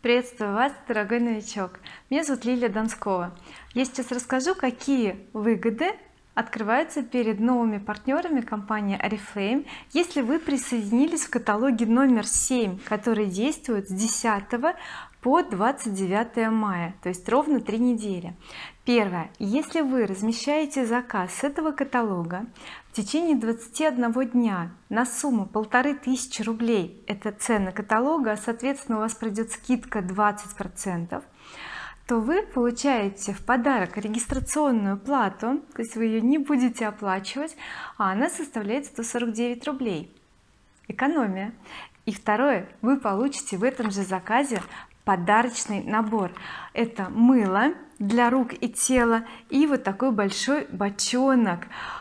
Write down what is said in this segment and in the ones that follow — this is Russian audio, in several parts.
приветствую вас дорогой новичок. Меня зовут Лилия Донскова. Я сейчас расскажу какие выгоды открываются перед новыми партнерами компании oriflame если вы присоединились в каталоге номер 7 который действует с 10 по 29 мая то есть ровно три недели. Первое. Если вы размещаете заказ с этого каталога в течение 21 дня на сумму полторы тысячи рублей это цены каталога соответственно у вас пройдет скидка 20 процентов то вы получаете в подарок регистрационную плату то есть вы ее не будете оплачивать а она составляет 149 рублей. Экономия. И второе. Вы получите в этом же заказе подарочный набор. Это мыло для рук и тела и вот такой большой бочонок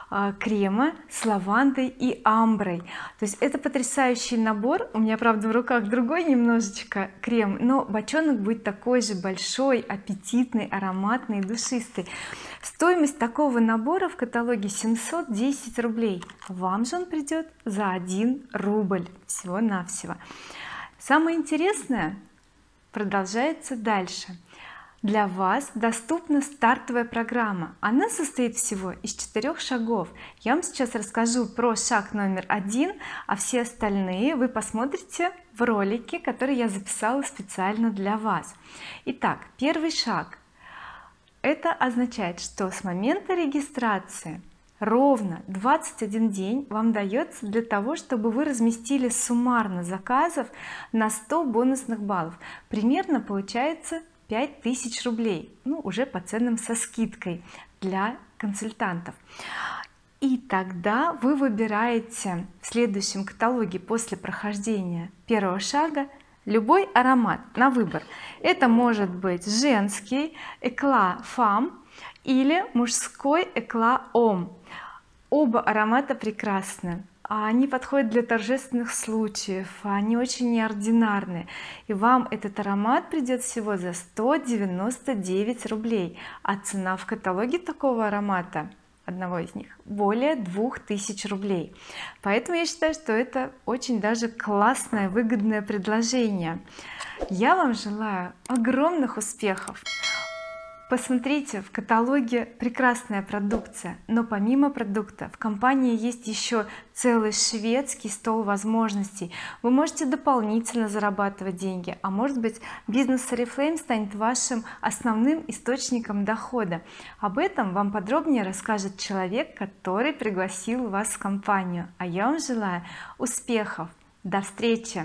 а, крема с лавандой и амброй. То есть это потрясающий набор. У меня правда в руках другой немножечко крем но бочонок будет такой же большой аппетитный ароматный душистый. Стоимость такого набора в каталоге 710 рублей. Вам же он придет за 1 рубль всего-навсего. Самое интересное продолжается дальше. Для вас доступна стартовая программа. Она состоит всего из четырех шагов. Я вам сейчас расскажу про шаг номер один а все остальные вы посмотрите в ролике который я записала специально для вас. Итак первый шаг. Это означает что с момента регистрации ровно 21 день вам дается для того чтобы вы разместили суммарно заказов на 100 бонусных баллов. Примерно получается 5000 рублей ну уже по ценам со скидкой для консультантов. И тогда вы выбираете в следующем каталоге после прохождения первого шага любой аромат на выбор. Это может быть женский экла фам или мужской экла ом. Оба аромата прекрасны. Они подходят для торжественных случаев они очень неординарные и вам этот аромат придет всего за 199 рублей. А цена в каталоге такого аромата одного из них. Более 2000 рублей. Поэтому я считаю что это очень даже классное выгодное предложение. Я вам желаю огромных успехов посмотрите в каталоге прекрасная продукция. Но помимо продукта в компании есть еще целый шведский стол возможностей. Вы можете дополнительно зарабатывать деньги а может быть бизнес oriflame станет вашим основным источником дохода. Об этом вам подробнее расскажет человек который пригласил вас в компанию. А я вам желаю успехов. До встречи